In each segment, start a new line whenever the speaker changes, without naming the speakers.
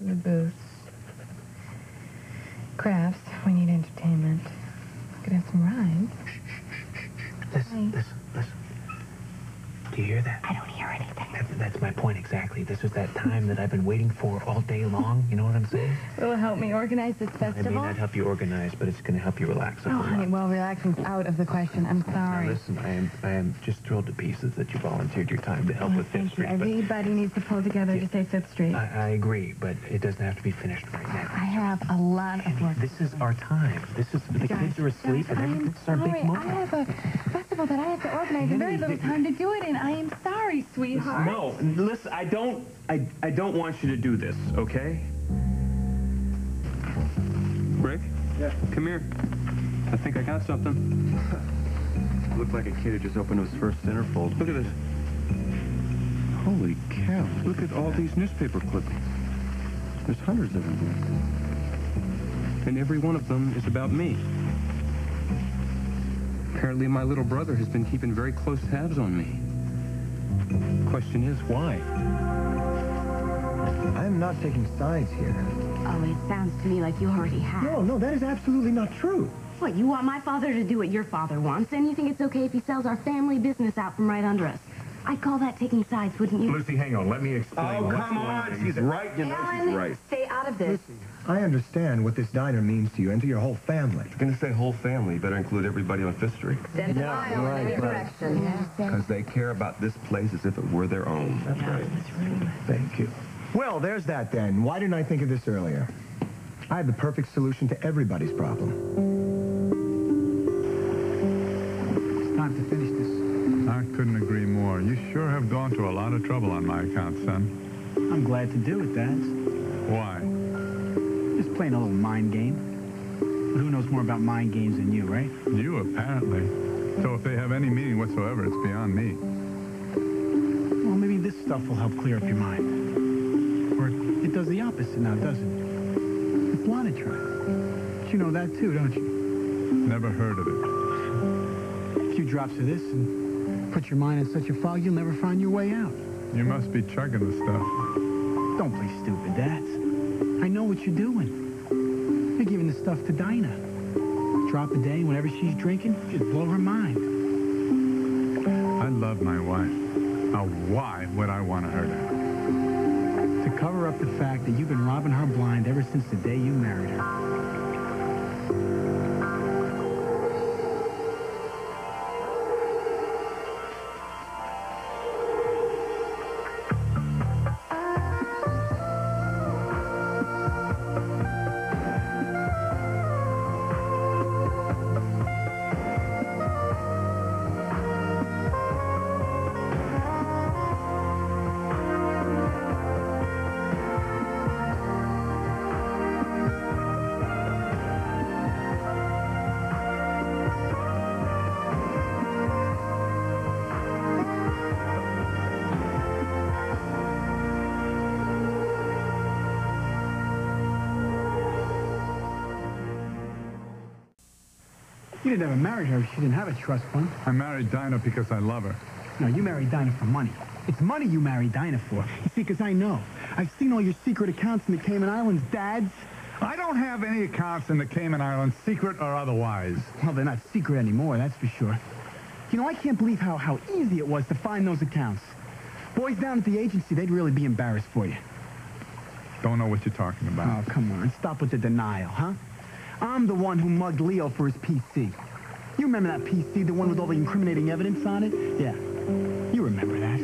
the booths. Crafts. We need entertainment. We could have some rides.
Listen,
Hi.
listen, listen. Do you hear that?
I don't hear anything.
That's, that's my point exactly. This is that time that I've been waiting for all day long. You know what I'm saying?
Will it help me organize this
I
festival?
may not help you organize, but it's going to help you relax a
Oh, honey,
lot.
well, relaxing's out of the question. I'm
Now
sorry.
listen, I am I am just thrilled to pieces that you volunteered your time to help
Oh,
with Fifth. Street.
Everybody needs to pull together
Yeah.
to say Fifth Street.
I, I agree, but it doesn't have to be finished right now.
I have a lot of work.
This is our time. This is the
Guys,
kids are asleep,
guys,
and
I
everything.
am
This is our big moment.
I have a festival that I have to organize and very little
the-
time to do it in. I am sorry, sweetheart.
No, listen, I don't, I, I don't want you to do this, okay? Rick?
Yeah.
Come here. I think I got something.
Looked like a kid who just opened his first centerfold. Look at this. Holy cow. Look at all these newspaper clippings. There's hundreds of them here.
And every one of them is about me. Apparently my little brother has been keeping very close tabs on me. Question is, why?
I am not taking sides here.
Oh, it sounds to me like you already have.
No, no, that is absolutely not true.
What, you want my father to do what your father wants, and you think it's okay if he sells our family business out from right under us? I'd call that taking sides, wouldn't you?
Lucy, hang on. Let me explain.
Oh,
what's
come
going
on.
She's right. You know she's right.
stay out of this.
I understand what this diner means to you and to your whole family.
If you're going to say whole family, you better include everybody on Fifth Street.
Send
Yeah,
an
right,
in any
right.
direction.
Because they care about this place as if it were their own. That's right.
Thank you. Well, there's that then. Why didn't I think of this earlier? I have the perfect solution to everybody's problem.
It's time to finish this.
I couldn't agree more. You sure have gone to a lot of trouble on my account, son.
I'm glad to do it, Dad.
Why?
Just playing a little mind game. But who knows more about mind games than you, right?
You, apparently. So if they have any meaning whatsoever, it's beyond me.
Well, maybe this stuff will help clear up your mind. Or it does the opposite now, doesn't it? It's Lanatrine. But you know that too, don't you?
Never heard of it.
A few drops of this and put your mind in such a fog you'll never find your way out.
You must be chugging the stuff.
Don't play stupid, Dad. I know what you're doing. You're giving the stuff to Dinah. Drop a day whenever she's drinking, just blow her mind.
I love my wife. Now, why would I want to hurt her?
To cover up the fact that you've been robbing her blind ever since the day you married her. You didn't ever marry her if she didn't have a trust fund.
I married Dinah because I love her.
No, you married Dinah for money. It's money you married Dinah for. You see, because I know. I've seen all your secret accounts in the Cayman Islands, dads.
I don't have any accounts in the Cayman Islands, secret or otherwise.
Well, they're not secret anymore, that's for sure. You know, I can't believe how, how easy it was to find those accounts. Boys down at the agency, they'd really be embarrassed for you.
Don't know what you're talking about.
Oh, come on. Stop with the denial, huh? I'm the one who mugged Leo for his PC. You remember that PC, the one with all the incriminating evidence on it? Yeah. You remember that.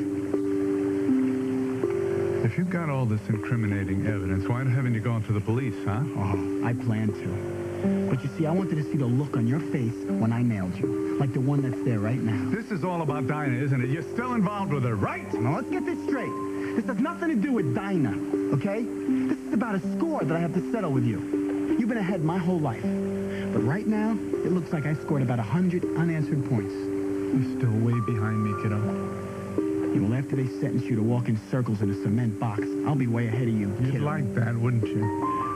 If you've got all this incriminating evidence, why haven't you gone to the police, huh?
Oh, I planned to. But you see, I wanted to see the look on your face when I nailed you. Like the one that's there right now.
This is all about Dinah, isn't it? You're still involved with her, right?
Now, let's get this straight. This has nothing to do with Dinah, okay? This is about a score that I have to settle with you. You've been ahead my whole life. But right now, it looks like I scored about a 100 unanswered points.
You're still way behind me, kiddo.
Yeah, well, after they sentence you to walk in circles in a cement box, I'll be way ahead of you,
You'd
kiddo.
like that, wouldn't you?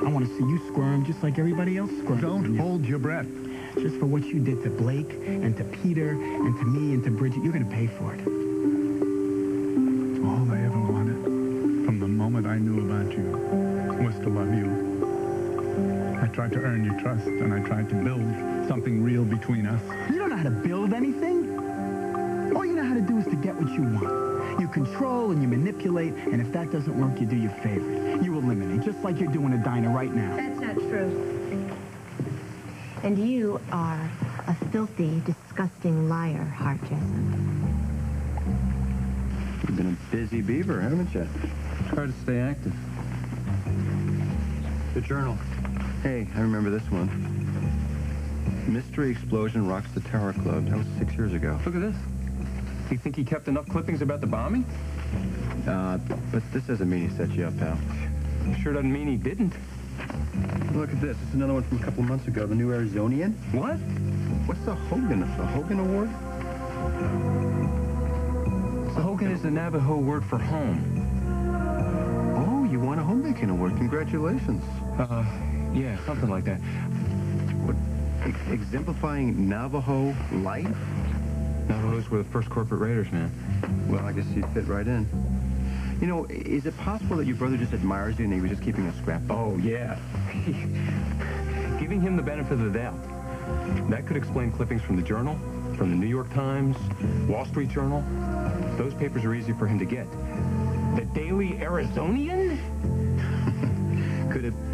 I want to see you squirm just like everybody else squirms.
Don't
you-
hold your breath.
Just for what you did to Blake and to Peter and to me and to Bridget, you're going to pay for it.
All I ever wanted, from the moment I knew about you, was to love you. I tried to earn your trust, and I tried to build something real between us.
You don't know how to build anything. All you know how to do is to get what you want. You control and you manipulate, and if that doesn't work, you do your favorite. You eliminate, just like you're doing to Dinah right now.
That's not true. And you are a filthy, disgusting liar, Hart Jessup.
You've been a busy beaver, haven't you? Hard to stay active.
The journal.
Hey, I remember this one. Mystery explosion rocks the Tower Club. That was six years ago.
Look at this. You think he kept enough clippings about the bombing?
Uh, but this doesn't mean he set you up, pal.
Sure doesn't mean he didn't.
Look at this. It's another one from a couple months ago. The new Arizonian.
What?
What's the Hogan? The Hogan Award?
The Hogan is the Navajo word for home.
Oh, you won a homemaking award. Congratulations.
Uh, yeah, something like that.
What, ex- exemplifying Navajo life?
Navajos were the first corporate raiders, man.
Well, I guess you'd fit right in. You know, is it possible that your brother just admires you and he was just keeping a scrapbook?
Oh, yeah. Giving him the benefit of the doubt. That could explain clippings from the Journal, from the New York Times, Wall Street Journal. Those papers are easy for him to get. The Daily Arizonian?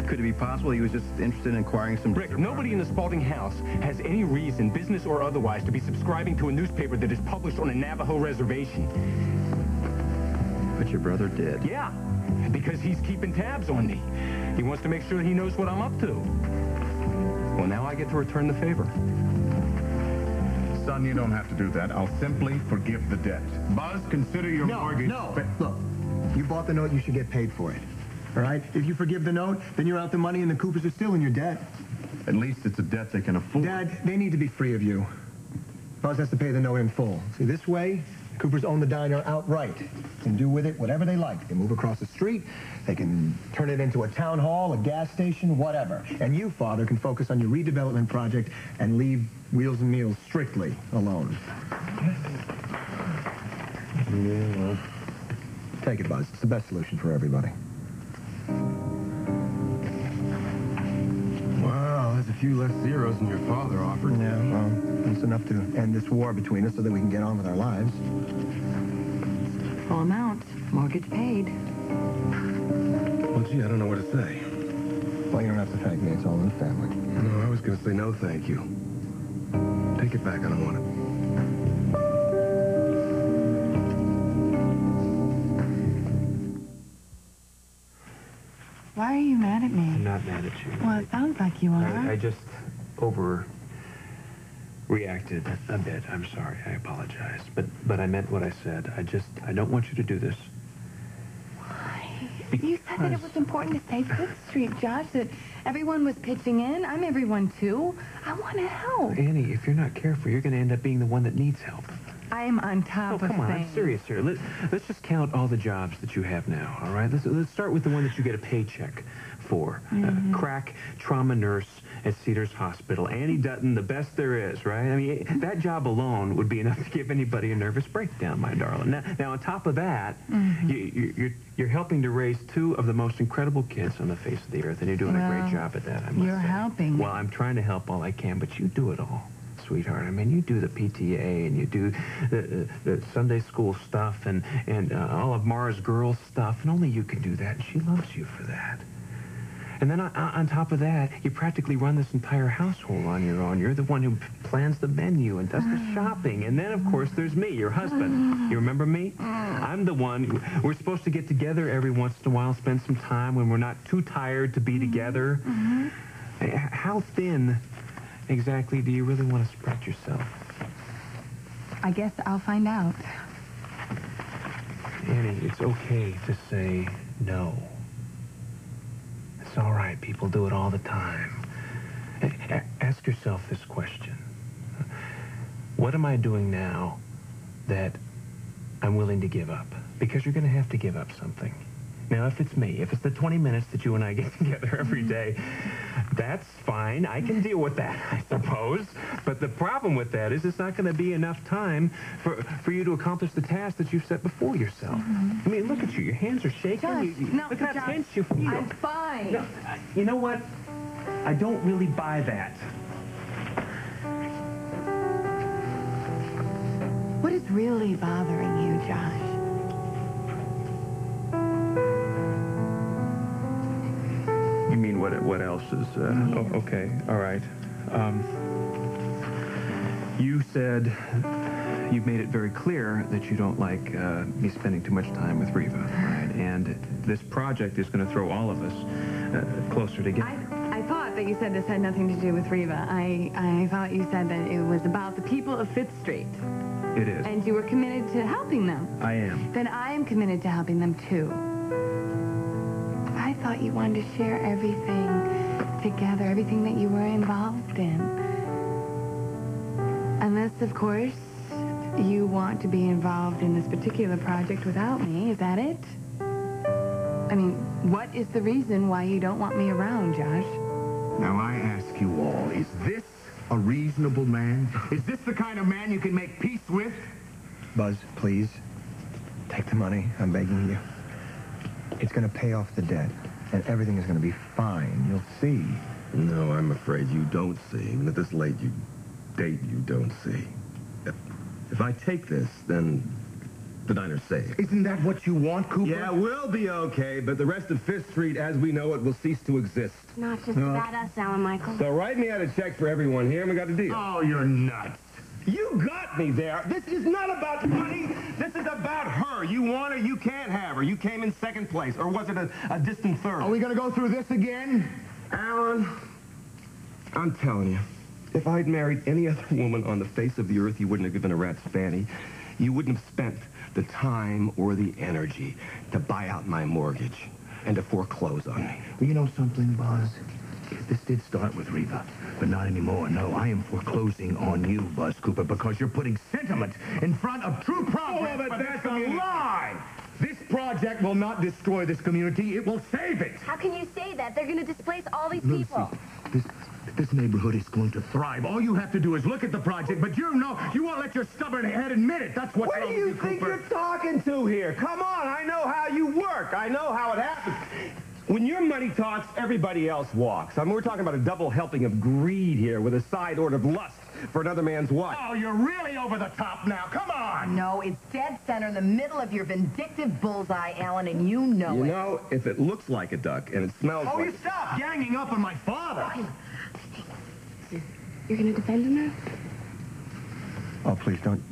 Could it be possible he was just interested in acquiring some...
Rick, nobody in the Spaulding house has any reason, business or otherwise, to be subscribing to a newspaper that is published on a Navajo reservation.
But your brother did.
Yeah, because he's keeping tabs on me. He wants to make sure he knows what I'm up to. Well, now I get to return the favor.
Son, you don't have to do that. I'll simply forgive the debt. Buzz, consider your
No,
mortgage...
no. Look, you bought the note, you should get paid for it. All right? If you forgive the note, then you're out the money and the Coopers are still in your debt.
At least it's a debt they can afford.
Dad, they need to be free of you. Buzz has to pay the note in full. See, this way, Coopers own the diner outright. Can do with it whatever they like. They move across the street. They can turn it into a town hall, a gas station, whatever. And you, Father, can focus on your redevelopment project and leave Wheels and Meals strictly alone. Yeah, well, take it, Buzz. It's the best solution for everybody.
Wow, there's a few less zeros than your father offered.
Yeah, well, it's enough to end this war between us so that we can get on with our lives.
Full amount. Mortgage paid.
Well, gee, I don't know what to say.
Well, you don't have to thank me. It's all in the family.
No, I was going to say no thank you. Take it back. I don't want it.
Not mad at you.
Well, it sounds like you are.
I, I just over reacted a bit. I'm sorry. I apologize. But but I meant what I said. I just I don't want you to do this. Why?
You said that it was important to save Fifth Street, Josh, that everyone was pitching in. I'm everyone, too. I want to help.
Annie, if you're not careful, you're going to end up being the one that needs help.
I am on top
Oh,
of
come on.
things.
I'm serious here. Let, let's just count all the jobs that you have now, all right? Let's, let's start with the one that you get a paycheck for.
Mm-hmm.
Uh, crack trauma nurse at Cedars Hospital. Annie Dutton, the best there is, right? I mean, that job alone would be enough to give anybody a nervous breakdown, my darling. Now, now on top of that,
Mm-hmm.
you, you, you're, you're helping to raise two of the most incredible kids on the face of the earth, and you're doing a great job at that, I must
you're
say.
helping.
Well, I'm trying to help all I can, but you do it all sweetheart. I mean, you do the PTA and you do the, the Sunday school stuff and, and uh, all of Marah's girls stuff, and only you can do that, and she loves you for that. And then on, on top of that, you practically run this entire household on your own. You're the one who plans the menu and does the mm. shopping. And then, of course, there's me, your husband. Mm. You remember me? Mm. I'm the one. We're supposed to get together every once in a while, spend some time when we're not too tired to be mm-hmm. together. Mm-hmm. H- How thin exactly do you really want to spread yourself?
I guess I'll find out.
Annie, it's okay to say no. It's all right. People do it all the time. A- ask yourself this question. What am I doing now that I'm willing to give up? Because you're going to have to give up something. Now, if it's me, if it's the 20 minutes that you and I get together every mm-hmm. day, that's fine. I can deal with that, I suppose. But the problem with that is it's not going to be enough time for, for you to accomplish the task that you've set before yourself. Mm-hmm. I mean, look at you. Your hands are shaking.
Josh,
You- you-
no,
look at how
Josh,
tense you feel.
I'm fine.
No, you know what? I don't really buy that.
What is really bothering you, Josh?
What? What else is? Uh, oh, okay, all right. Um, you said you've made it very clear that you don't like uh, me spending too much time with Reva, right? And this project is going to throw all of us uh, closer together.
I, I thought that you said this had nothing to do with Reva. I, I thought you said that it was about the people of Fifth Street.
It is.
And you were committed to helping them.
I am.
Then I am committed to helping them too. I thought you wanted to share everything together, everything that you were involved in. Unless, of course, you want to be involved in this particular project without me. Is that it? I mean, what is the reason why you don't want me around, Josh?
Now I ask you all, is this a reasonable man? Is this the kind of man you can make peace with?
Buzz, please. Take the money. I'm begging you. It's going to pay off the debt, and everything is going to be fine. You'll see.
No, I'm afraid you don't see. Even at this late you date, you don't see. If, if I take this, then the diner's safe.
Isn't that what you want, Cooper?
Yeah, we'll be okay, but the rest of Fifth Street, as we know it, will cease to exist.
Not just
No.
about us, Alan Michael.
So write me out a check for everyone here, and we got a deal.
Oh, you're nuts.
You got me there. This is not about money. Her. You want her, you can't have her. You came in second place, or was it a, a distant third?
Are we going to go through this again?
Alan, I'm telling you, if I'd married any other woman on the face of the earth, you wouldn't have given a rat's fanny. You wouldn't have spent the time or the energy to buy out my mortgage and to foreclose on me.
Well, you know something, Buzz? This did start with Reva, but not anymore. No, I am foreclosing on you, Buzz Cooper, because you're putting sentiment in front of true progress.
Oh, but that's a lie.
This project will not destroy this community. It will save it.
How can you say that? They're going to displace all these
Lucy,
people.
this this neighborhood is going to thrive. All you have to do is look at the project, but you know you won't let your stubborn head admit it. That's what's
What
wrong
do you think
Cooper.
you're talking to here? Come on, I know how you work. I know how it happens. When your money talks, everybody else walks. I mean, we're talking about a double helping of greed here with a side order of lust for another man's wife.
Oh, you're really over the top now. Come on.
No, it's dead center in the middle of your vindictive bullseye, Alan, and you know
You
it.
know, if it looks like a duck and it smells
oh,
like Oh, like...
you stop ganging up on my father.
You're going to defend him now?
Oh, please don't.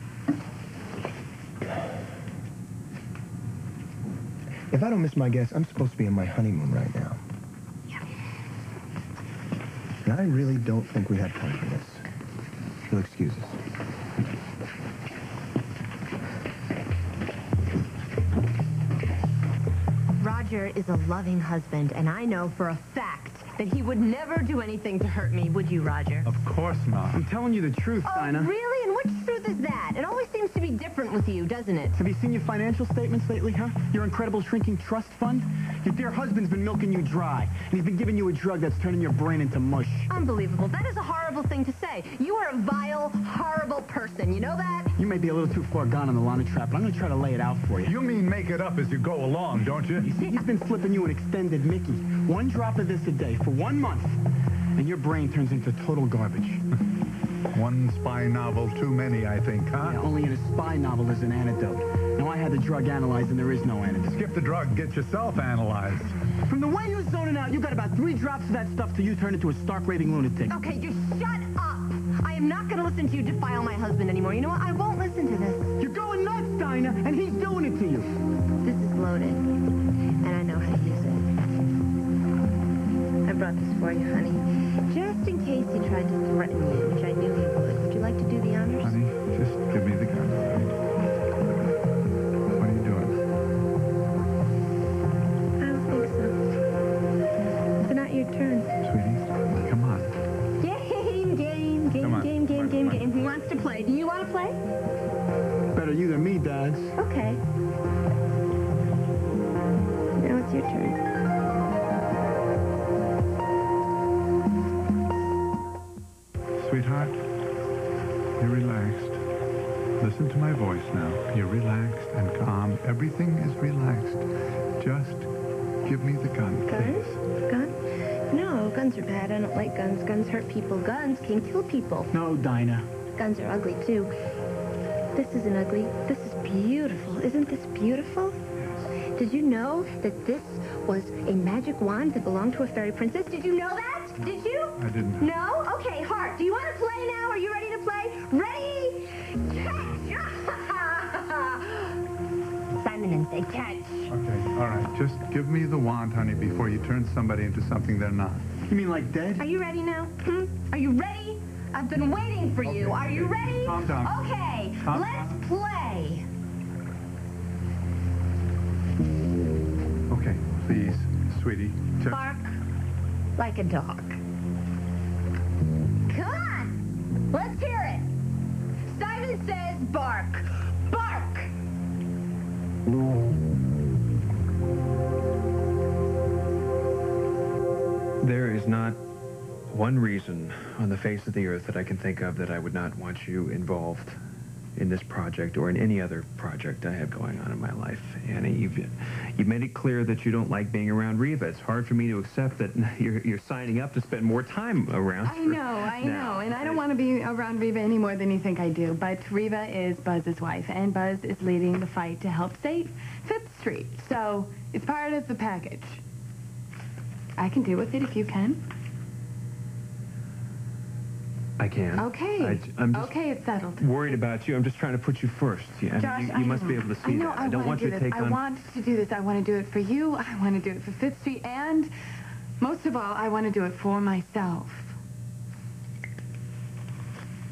If I don't miss my guess, I'm supposed to be on my honeymoon right now. And I really don't think we have time for this. You'll excuse us.
Roger is a loving husband, and I know for a fact that he would never do anything to hurt me, would you, Roger?
Of course not.
I'm telling you the truth,
Oh,
Dinah.
really? And which truth is that? It always seems to be different with you, doesn't it?
Have you seen your financial statements lately, huh? Your incredible shrinking trust fund? Your dear husband's been milking you dry, and he's been giving you a drug that's turning your brain into mush.
Unbelievable. That is a horrible thing to say. You are a vile, horrible person. You know that?
You may be a little too far gone on the Lana trap, but I'm going to try to lay it out for you.
You mean make it up as you go along, don't you?
You see, he's been slipping you an extended Mickey. One drop of this a day for one month, and your brain turns into total garbage.
One spy novel too many, I think, huh?
Yeah, only in a spy novel is an antidote. Now, I had the drug analyzed, and there is no antidote.
Skip the drug, get yourself analyzed.
From the way you're zoning out, you got about three drops of that stuff till you turn into a stark raving lunatic.
Okay, you shut up. I am not going to listen to you defile my husband anymore. You know what? I won't listen to this.
You're going nuts, Dinah, and he's doing it to you.
This is loaded, and I know how to use it. Brought this for you, honey. Just in case he tried to threaten you, which I knew
my voice now. You're relaxed and calm. Everything is relaxed. Just give me the gun, please.
Gun? No, guns are bad. I don't like guns. Guns hurt people. Guns can kill people.
No, Dinah.
Guns are ugly, too. This isn't ugly. This is beautiful. Isn't this beautiful? Did you know that this was a magic wand that belonged to a fairy princess? Did you know that? Did you?
I didn't.
No? Okay, Hart, do you want to play now? Are you
all right. Just give me the wand, honey, before you turn somebody into something they're not.
You mean like dead?
Are you ready now? Hmm? Are you ready? I've been waiting for you. Are you ready?
Calm down.
Okay,
Calm
let's play.
Okay, please, sweetie.
Bark like a dog.
One reason on the face of the earth that I can think of that I would not want you involved in this project or in any other project I have going on in my life. Annie, you've, you've made it clear that you don't like being around Reva. It's hard for me to accept that you're, you're signing up to spend more time around.
I know, I
now.
know, and I don't want to be around Reva any more than you think I do. But Reva is Buzz's wife, and Buzz is leading the fight to help save Fifth Street. So it's part of the package. I can deal with it if you can.
I can.
Okay.
I, am
okay, it's settled.
worried about you. I'm just trying to put you first. Yeah,
Josh,
you,
I
you must be able to
I
see
know
that.
I,
don't
wanna
want you to take
I
on.
want to do this. I want to do it for you. I want to do it for Fifth Street, and most of all, I want to do it for myself.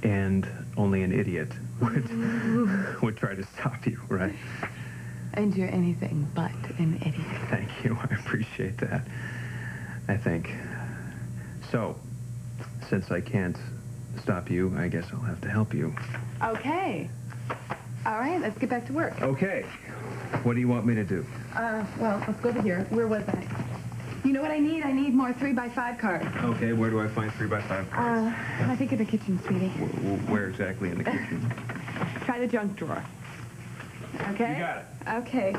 And only an idiot would would try to stop you, right?
And you're anything but an idiot.
Thank you. I appreciate that. I think. So, since I can't stop you, I guess I'll have to help you.
Okay. All right, let's get back to work.
Okay. What do you want me to do?
Uh, well, let's go over here. Where was I? You know what I need? I need more three by five cards.
Okay, where do I find three by five cards?
Uh, I think in the kitchen, sweetie.
Wh- Where exactly in the kitchen?
Try the junk drawer. Okay?
You got it.
Okay.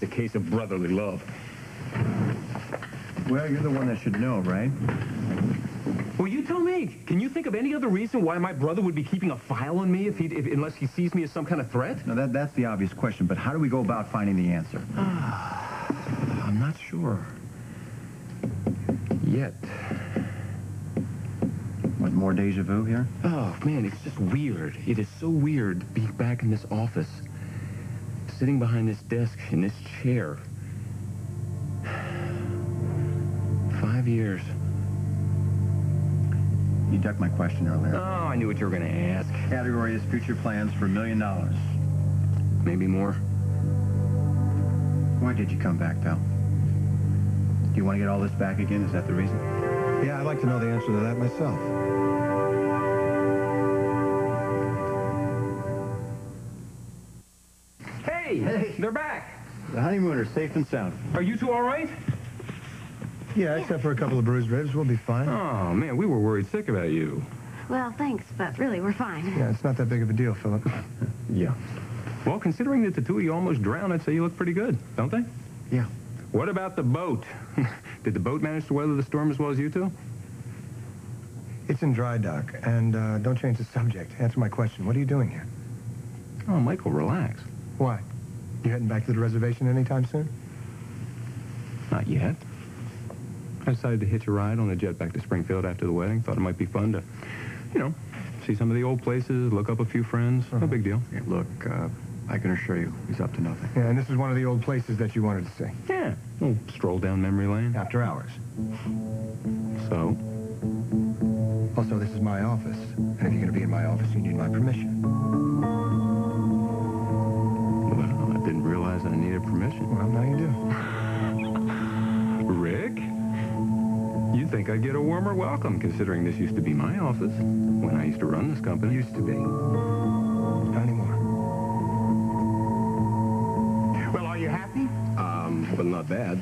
It's a case of brotherly love.
Well, you're the one that should know, right?
Well, you tell me. Can you think of any other reason why my brother would be keeping a file on me if he, if, unless he sees me as some kind of threat?
No, that, that's the obvious question, but how do we go about finding the answer?
Ah, I'm not sure. Yet.
What, more deja vu here?
Oh, man, it's just weird. It is so weird being back in this office. Sitting behind this desk in this chair. Five years.
You ducked my question earlier.
Oh, I knew what you were going to ask.
Category is future plans for a million dollars.
Maybe more.
Why did you come back, pal? Do you want to get all this back again? Is that the reason? Yeah, I'd like to know the answer to that myself. Honeymooners safe and sound.
Are you two all right?
Yeah, except for a couple of bruised ribs, we'll be fine.
Oh, man, we were worried sick about you.
Well, thanks, but really, we're fine.
Yeah, it's not that big of a deal, Philip.
Yeah. Well, considering that the two of you almost drowned, I'd say you look pretty good, don't they?
Yeah.
What about the boat? Did the boat manage to weather the storm as well as you two?
It's in dry dock, and uh, don't change the subject. Answer my question. What are you doing here?
Oh, Michael, relax.
Why? You heading back to the reservation anytime soon?
Not yet. I decided to hitch a ride on the jet back to Springfield after the wedding. Thought it might be fun to, you know, see some of the old places, look up a few friends. No big deal.
Hey, look, uh,
I can assure you, he's up to nothing.
Yeah, and this is one of the old places that you wanted to see.
Yeah. Oh, stroll down memory lane.
After hours.
So?
Also, this is my office. And if you're going to be in my office, you need my permission.
Well, I didn't realize I needed permission.
Well, now you do.
Rick? You'd think I'd get a warmer welcome, considering this used to be my office when I used to run this company.
Used to be. Not anymore.
Well, are you happy?
Um, well, not bad.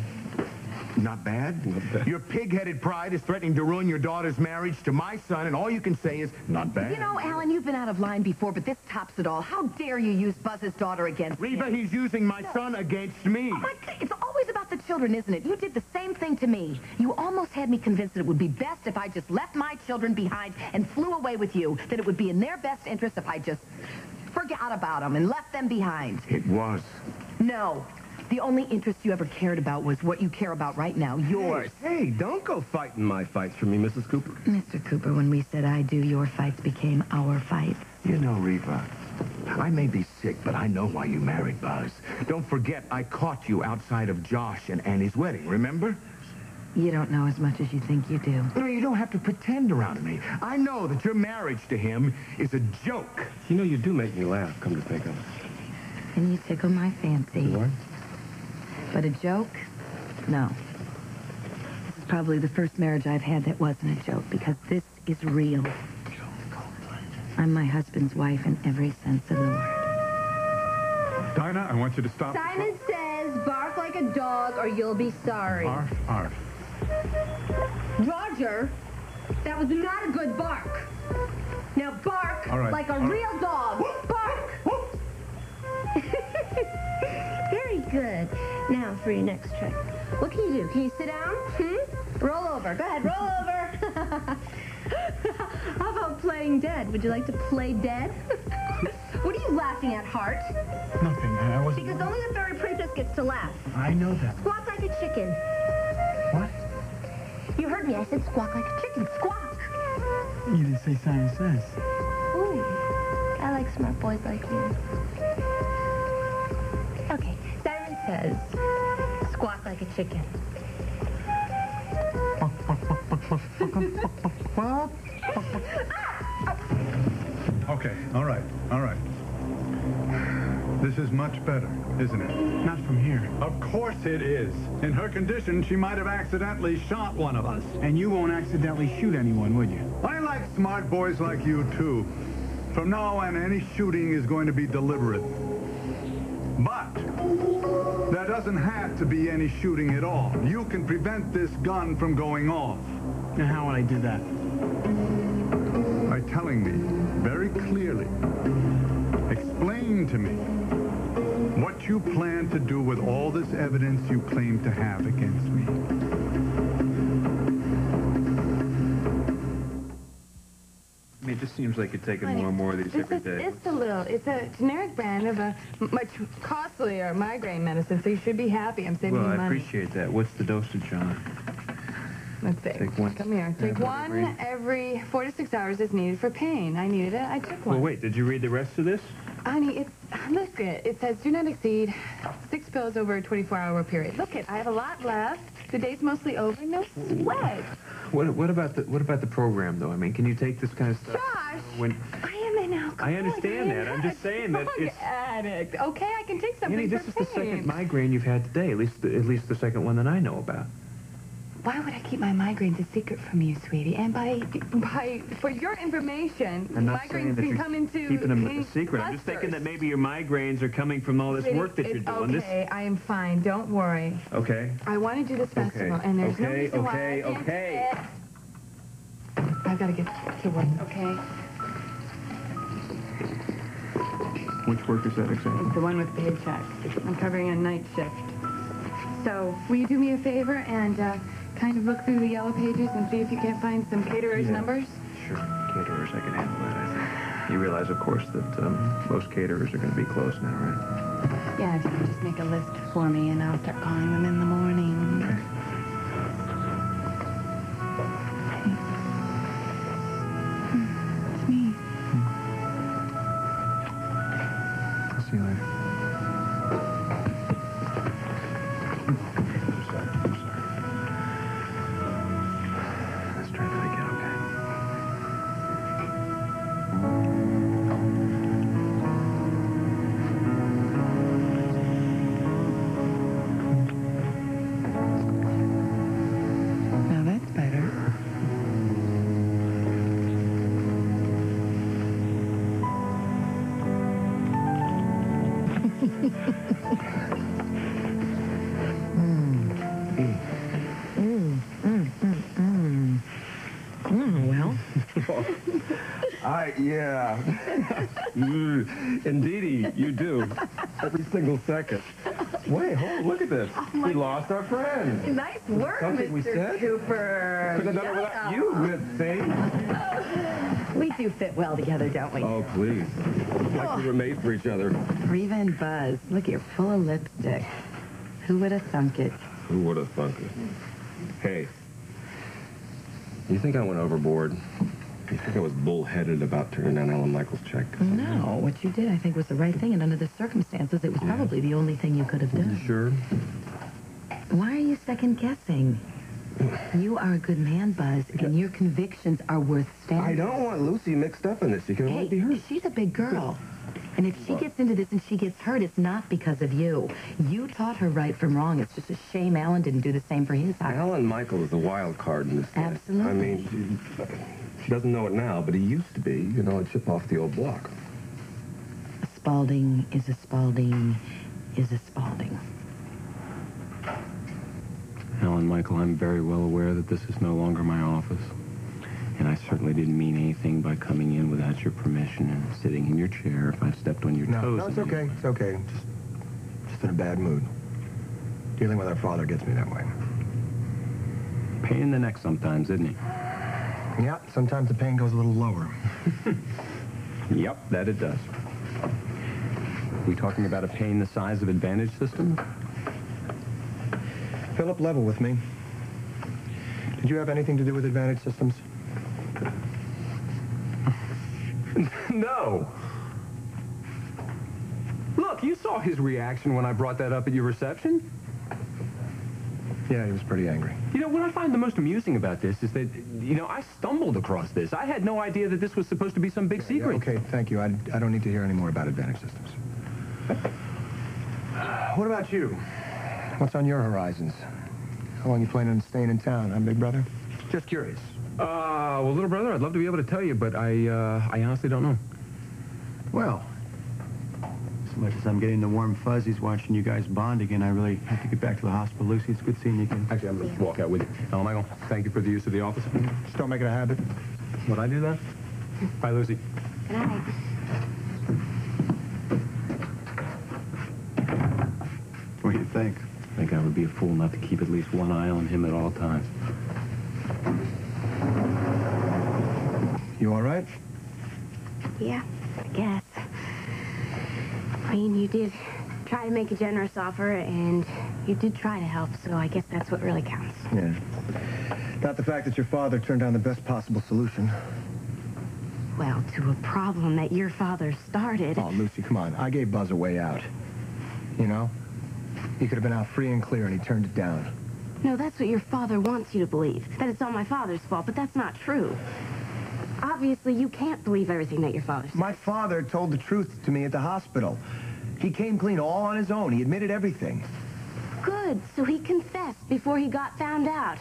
Not bad?
Not bad.
Your pig-headed pride is threatening to ruin your daughter's marriage to my son, and all you can say is, not bad.
You know, Alan, you've been out of line before, but this tops it all. How dare you use Buzz's daughter against
Reva,
him?
he's using my son against me.
Oh, my God, it's always about the children, isn't it? You did the same thing to me. You almost had me convinced that it would be best if I just left my children behind and flew away with you, that it would be in their best interest if I just forgot about them and left them behind.
It was.
No. The only interest you ever cared about was what you care about right now, yours.
Hey, don't go fighting my fights for me, Mrs. Cooper.
Mr. Cooper, when we said I do, your fights became our fights.
You know, Reva, I may be sick, but I know why you married Buzz. Don't forget, I caught you outside of Josh and Annie's wedding, remember?
You don't know as much as you think you do.
No, you don't have to pretend around me. I know that your marriage to him is a joke.
You know, you do make me laugh, come to think of it.
And you tickle my fancy.
What?
But a joke? No. This is probably the first marriage I've had that wasn't a joke because this is real. I'm my husband's wife in every sense of the word.
Dinah, I want you to stop.
Simon says, bark like a dog or you'll be sorry.
Arf, arf.
Roger, that was not a good bark. Now bark
All right,
like a
all right.
real dog. Bark. Very good. Now for your next trick. What can you do? Can you sit down? Hmm? Roll over. Go ahead, roll over. How about playing dead? Would you like to play dead? what are you laughing at, Hart?
Nothing. I wasn't...
Because only the fairy princess gets to laugh.
I know that.
Squawk like a chicken.
What?
You heard me. I said squawk like a chicken. Squawk.
You didn't say Simon Says.
Ooh, I like smart boys like you. Okay, says, squawk like a chicken.
Okay, all right, all right. This is much better, isn't it?
Not from here.
Of course it is. In her condition, she might have accidentally shot one of us.
And you won't accidentally shoot anyone, would you?
I like smart boys like you, too. From now on, any shooting is going to be deliberate. But there doesn't have to be any shooting at all. You can prevent this gun from going off
Now, how would I do that?
by telling me very clearly, explain to me what you plan to do with all this evidence you claim to have against me.
I mean, it just seems like you're taking more and more of these
It's
every
a,
day.
it's a little, it's a generic brand of a much costlier migraine medicine, so you should be happy. I'm saving
Well,
you
I appreciate that. What's the dosage on it?
Let's see.
Take one.
Come here. Take one every four to six hours is needed for pain. I needed it. I took one.
Well, wait, did you read the rest of this?
Honey, it's, look it. It says do not exceed six pills over a 24-hour period. Look at it. I have a lot left. The day's mostly over. No sweat.
What, what about the what about the program though? I mean, can you take this kind of stuff
Josh,
when
I am an alcoholic.
I understand that. I'm just saying that
drug
it's-
addict. Okay, I can take something
Annie,
for
this is the
pain.
second migraine you've had today. At least the, at least the second one that I know about.
Why would I keep my migraines a secret from you, sweetie? And by by for your information,
I'm not saying
migraines
that
can come into
keeping them a secret. I'm just thinking that maybe your migraines are coming from all this
Sweetie,
work that you're
it's
doing. This
Okay, I am fine. Don't worry.
okay.
I want to do this
Okay,
festival, and there's no
okay,
reason why
okay,
I can't
okay.
it. I've got to get to work, okay?
Which work is that exactly?
It's the one with paycheck. I'm covering a night shift. So, will you do me a favor and uh, kind of look through the yellow pages and see if you can't find some caterers'
Yeah.
numbers?
Sure, caterers, I can handle that. I think. You realize, of course, that um, most caterers are going to be closed now, right?
Yeah, if you can just make a list for me, and I'll start calling them in the morning.
I, yeah. Mm, Indeedy, you do. Every single second. Wait, hold look at this. we lost our friend.
nice work,
Something we
Mr.
said?
Cooper.
Could have done it without you, good thing.
We do fit well together, don't we?
Oh, please. Like we were made for each other.
Reva and Buzz, look, you're full of lipstick. Who would have thunk it?
Who would have thunk it? Hey, you think I went overboard? You think I was bullheaded about turning down Alan Michaels' check?
No, what you did, I think, was the right thing, and under the circumstances, it was probably the only thing you could have
You
done.
sure?
Why are you second guessing? You are a good man, Buzz, and your convictions are worth standing.
I don't want Lucy mixed up in this. She can only be hurt.
she's a big girl. And if she gets into this and she gets hurt, it's not because of you. You taught her right from wrong. It's just a shame Alan didn't do the same for his.
Alan Michael is the wild card in this.
Absolutely.
I mean, she, she doesn't know it now, but he used to be, you know, a chip off the old block.
A Spaulding is a Spaulding is a Spaulding.
Alan Michael, I'm very well aware that this is no longer my office. And I certainly didn't mean anything by coming in without your permission and sitting in your chair if I stepped on your
No,
toes.
no, it's okay.
way.
It's okay. Just, just in a bad mood. Dealing with our father gets me that way.
Pain in the neck sometimes, isn't he?
Yeah, sometimes the pain goes a little lower.
Yep, that it does. We talking about a pain the size of Advantage Systems?
Philip, level with me. Did you have anything to do with Advantage Systems?
no. Look, you saw his reaction when I brought that up at your reception.
Yeah, he was pretty angry.
You know, what I find the most amusing about this is that, you know, I stumbled across this. I had no idea that this was supposed to be some big secret.
Okay, thank you. I, I don't need to hear any more about Advantage Systems. What about you? What's on your horizons? How long you planning on staying in town, huh, big brother? Just curious.
Uh, well, little brother, I'd love to be able to tell you, but I, uh, I honestly don't know.
Well, much as I'm getting the warm fuzzies watching you guys bond again, I really have to get back to the hospital. Lucy, it's good seeing you again.
Actually, I'm going to walk out with you. Alan Michael, thank you for the use of the office.
Just don't make it a habit.
Would I do that? Bye, Lucy.
Good night.
What do you think?
I think I would be a fool not to keep at least one eye on him at all times.
You all right?
Yeah, I guess. I mean, you did try to make a generous offer, and you did try to help, so I guess that's what really counts.
Yeah. Not the fact that your father turned down the best possible solution.
Well, to a problem that your father started.
Oh, Lucy, come on. I gave Buzz a way out. You know? He could have been out free and clear, and he turned it down.
No, that's what your father wants you to believe. That it's all my father's fault, but that's not true. Obviously, you can't believe everything that your father said.
My father told the truth to me at the hospital. He came clean all on his own. He admitted everything.
Good, so he confessed before he got found out.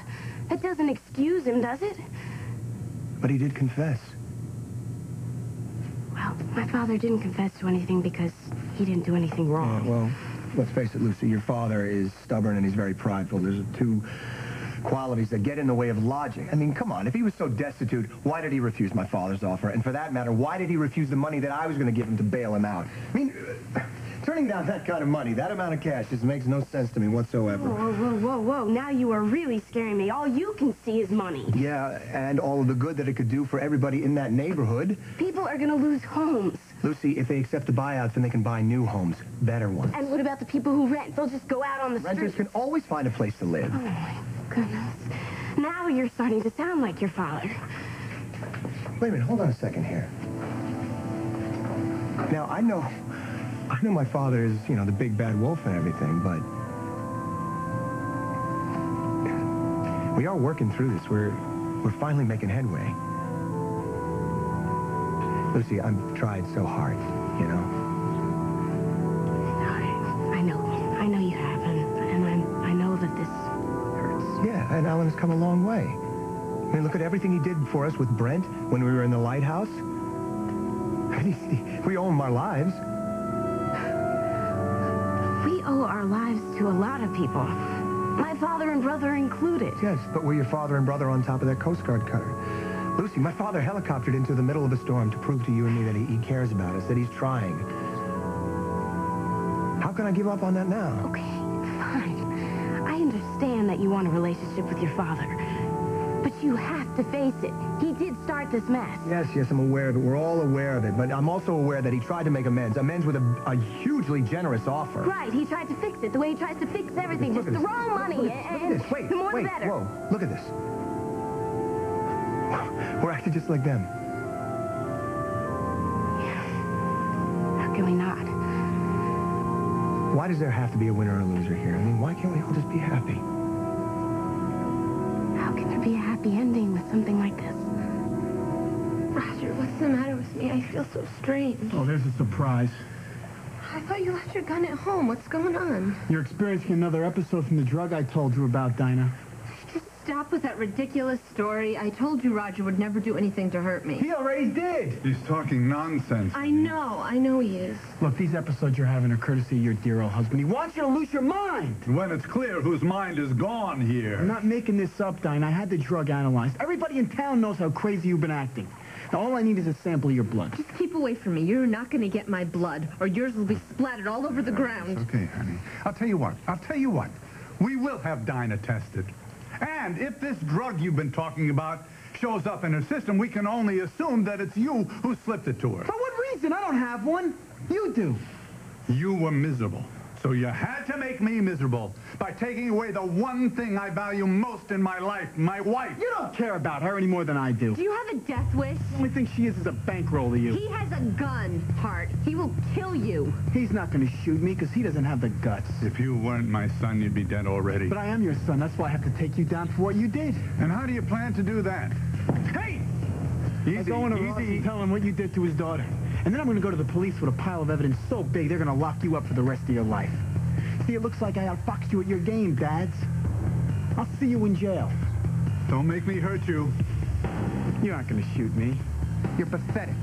That doesn't excuse him, does it?
But he did confess.
Well, my father didn't confess to anything because he didn't do anything
Yeah,
wrong.
well, let's face it, Lucy. Your father is stubborn and he's very prideful. There's two qualities that get in the way of logic. I mean, come on. If he was so destitute, why did he refuse my father's offer? And for that matter, why did he refuse the money that I was going to give him to bail him out? I mean, uh, turning down that kind of money, that amount of cash, just makes no sense to me whatsoever.
Whoa, whoa, whoa, whoa. Now you are really scaring me. All you can see is money.
Yeah, and all of the good that it could do for everybody in that neighborhood.
People are going to lose homes.
Lucy, if they accept the buyouts, then they can buy new homes, better ones.
And what about the people who rent? They'll just go out on the
Renters
street.
Renters can always find a place to live.
Oh, goodness. Now you're starting to sound like your father.
Wait a minute, hold on a second here. Now, I know, I know my father is, you know, the big bad wolf and everything, but we are working through this. We're, we're finally making headway. Lucy, I've tried so hard, you know. Has come a long way. I mean, look at everything he did for us with Brent when we were in the lighthouse. We owe him our lives.
We owe our lives to a lot of people. My father and brother included.
Yes, but were your father and brother on top of that Coast Guard cutter? Lucy, my father helicoptered into the middle of a storm to prove to you and me that he, he cares about us, that he's trying. How can I give up on that now?
Okay, fine. I understand that you want a relationship with your father. But you have to face it. He did start this mess.
Yes, yes, I'm aware of it. We're all aware of it. But I'm also aware that he tried to make amends. Amends with a, a hugely generous offer.
Right, he tried to fix it the way he tries to fix everything.
Look
Just throw
this.
money
Look at-
and
look at this. Wait,
the more
wait,
the better.
whoa. Look at this. We're acting just like them.
How can we not?
Why does there have to be a winner or a loser here? I mean, why can't we all just be happy?
Happy ending with something like this?
Roger, what's the matter with me? I feel so strange.
Oh, there's a surprise.
I thought you left your gun at home. What's going on?
You're experiencing another episode from the drug I told you about, Dinah.
Just stop with that ridiculous story. I told you Roger would never do anything to hurt me.
He already did.
He's talking nonsense.
I know. I know he is.
Look, these episodes you're having are courtesy of your dear old husband. He wants you to lose your mind.
When it's clear whose mind is gone here.
I'm not making this up, Dinah. I had the drug analyzed. Everybody in town knows how crazy you've been acting. Now, all I need is a sample of your blood.
Just keep away from me. You're not going to get my blood, or yours will be splattered all over the ground.
Okay, honey. I'll tell you what. I'll tell you what. We will have Dinah tested. And if this drug you've been talking about shows up in her system, we can only assume that it's you who slipped it to her.
For what reason? I don't have one. You do.
You were miserable. So you had to make me miserable by taking away the one thing I value most in my life, my wife.
You don't care about her any more than I do.
Do you have a death wish?
The only thing she is is a bankroll to you.
He has a gun, Hart. He will kill you.
He's not going to shoot me because he doesn't have the guts.
If you weren't my son, you'd be dead already.
But I am your son. That's why I have to take you down for what you did.
And how do you plan to do that?
Hey!
Easy,
I'm going to Ross
easy.
and tell him what you did to his daughter. And then I'm going to go to the police with a pile of evidence so big they're going to lock you up for the rest of your life. See, it looks like I outfoxed you at your game, Dads. I'll see you in jail.
Don't make me hurt you.
You're not going to shoot me. You're pathetic.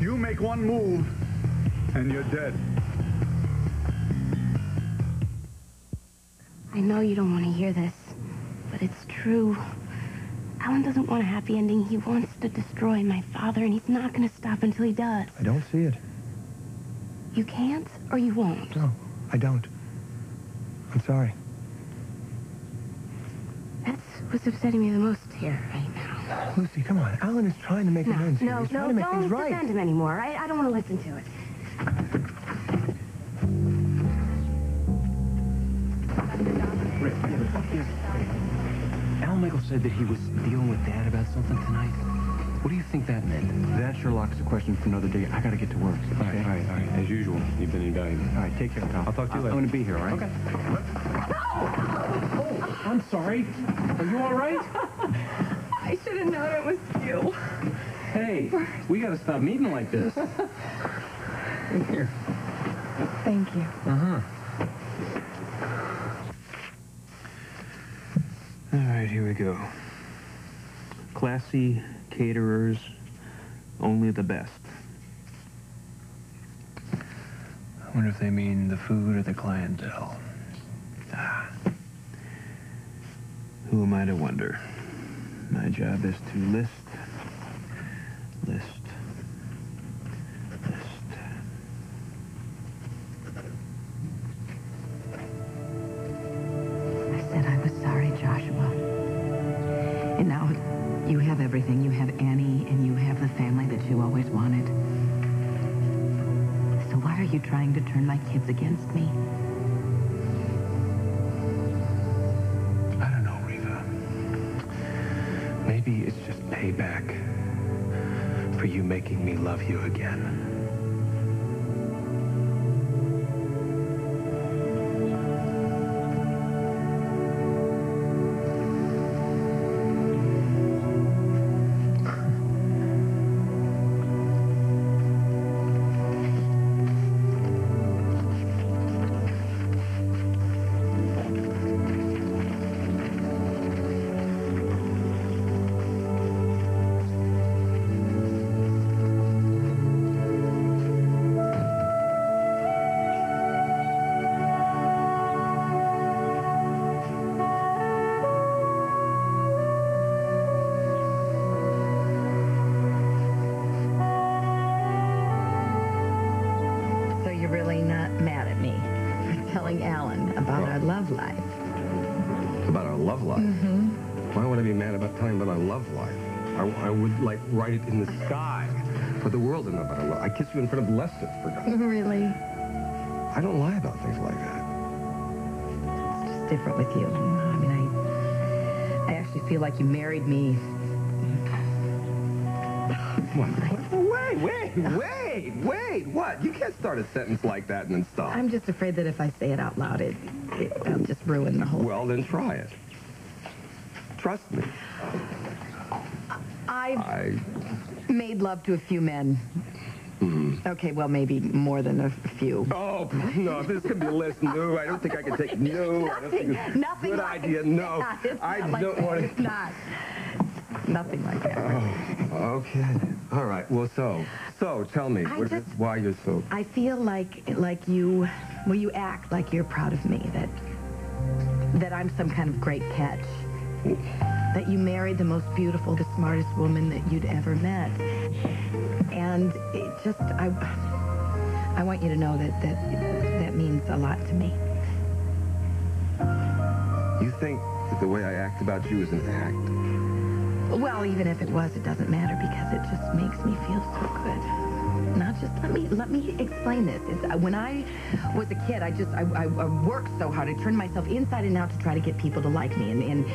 You make one move, and you're dead.
I know you don't want to hear this, but it's true. Alan doesn't want a happy ending. He wants to destroy my father, and he's not going to stop until he does.
I don't see it.
You can't, or you won't.
No, I don't. I'm sorry.
That's what's upsetting me the most here right now.
Lucy, come on. Alan is trying to make
No,
amends
no, no,
to make
don't
right.
defend him anymore. I, I don't want to listen to it.
Said that he was dealing with Dad about something tonight. What do you think that meant?
That Sherlock's a question for another day. I gotta get to work.
All right, all right, all right. As usual, you've been invaluable.
All right, take care, pal.
I'll talk to you later.
I'm gonna be here, all right?
Okay.
Oh, I'm sorry. Are you all right?
I should have known it was you.
Hey, we gotta stop meeting like this.
Here.
Thank you.
Uh-huh. All right, here we go. Classy caterers, only the best. I wonder if they mean the food or the clientele. Ah. Who am I to wonder? My job is to list, list, list.
You
making me love you again.
About our love.
I kissed you in front of Lester, for God's sake.
Really?
I don't lie about things like that.
It's just different with you. I mean, I, I actually feel like you married me.
What? Wait, wait, wait, wait. What? You can't start a sentence like that and then stop.
I'm just afraid that if I say it out loud, it, it I'll just ruin the whole.
Well, then try it. Trust me.
I've
I...
made love to a few men.
Mm.
Okay, well, maybe more than a few.
Oh, no, this could be a list. No, I don't think I can take... No, I don't think it's a
Nothing
good
like
idea. No,
that. It's
I
not
don't
that.
want
It's not. Nothing like that.
Oh, okay. All right. Well, so, so tell me,
I
what is it-
just-
why you're so...
I feel like like you well you act like you're proud of me that that I'm some kind of great catch. That you married the most beautiful, the smartest woman that you'd ever met. And it just I I want you to know that that that means a lot to me.
You think that the way I act about you is an act?
Well, even if it was, it doesn't matter because it just makes me feel so good. Now, just let me let me explain this. It's, uh, when I was a kid, I just I, I, I worked so hard. I turned myself inside and out to try to get people to like me, and, and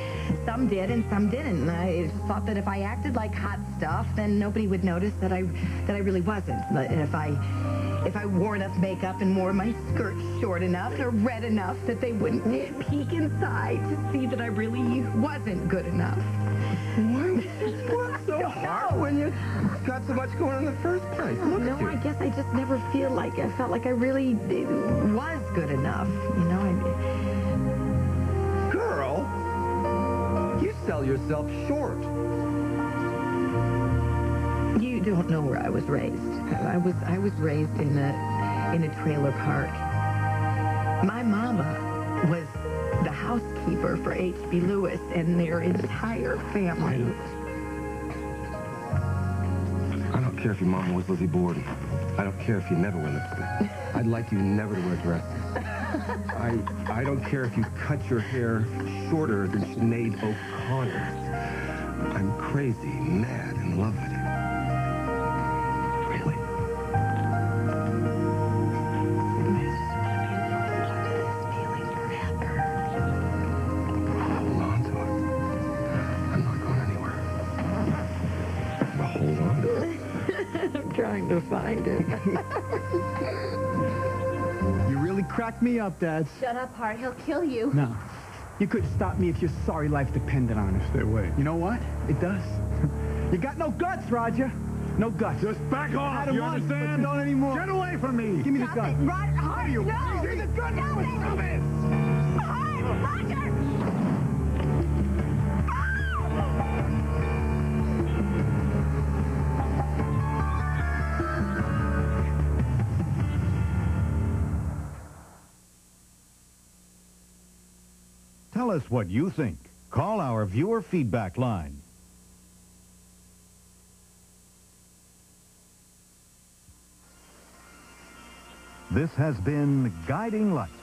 some did and some didn't. And I thought that if I acted like hot stuff, then nobody would notice that I that I really wasn't. But if I if I wore enough makeup and wore my skirt short enough or red enough that they wouldn't peek inside to see that I really wasn't good enough.
Why? What's so hard when you got so much going on in the first place? Look
no. I guess I just never feel like I felt like I really was good enough. You know, I,
Girl, you sell yourself short.
you don't know where I was raised. I was I was raised in a in a trailer park. My mama was for H.B. Lewis and their entire family.
I don't care if your mom was Lizzie Borden. I don't care if you never wear lipstick. I'd like you never to wear dresses. I I don't care if you cut your hair shorter than Sinead O'Connor. I'm crazy, mad, in love with you.
Trying to find it.
You really cracked me up, Dad.
Shut up, Hart. He'll kill you.
No. You couldn't stop me if your sorry life depended on it.
Stay away.
You know what? It does. You got no guts, Roger. No guts.
Just back off,
Had 'em
you
once,
understand?
but Don't anymore.
Get away from me.
Give me the gun.
Rod, Hart,
you?
no!
Give me the gun.
Stop it!
Stop it.
Hart, Roger!
Us what you think. Call our viewer feedback line. This has been Guiding Light.